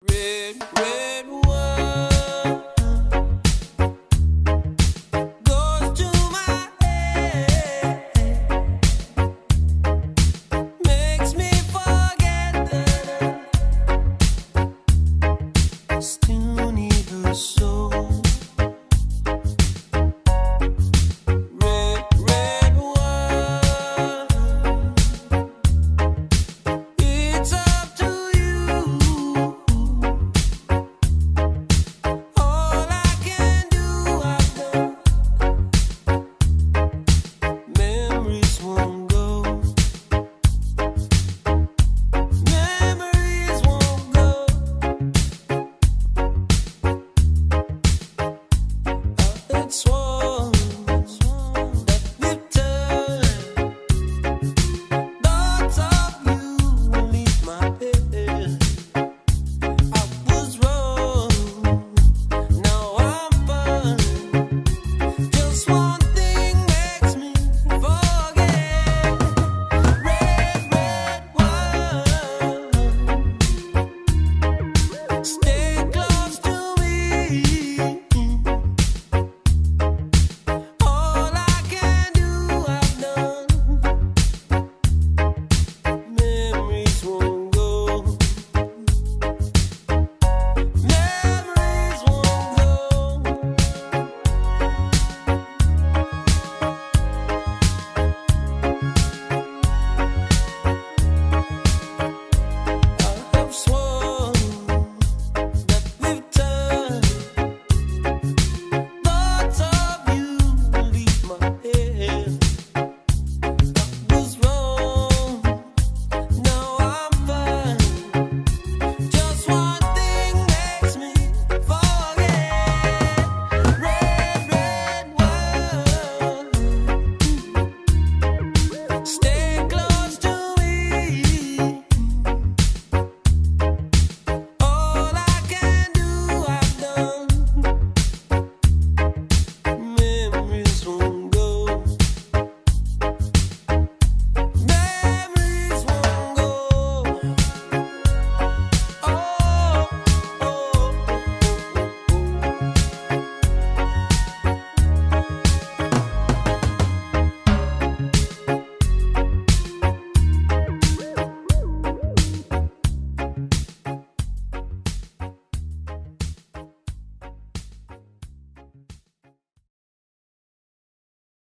Red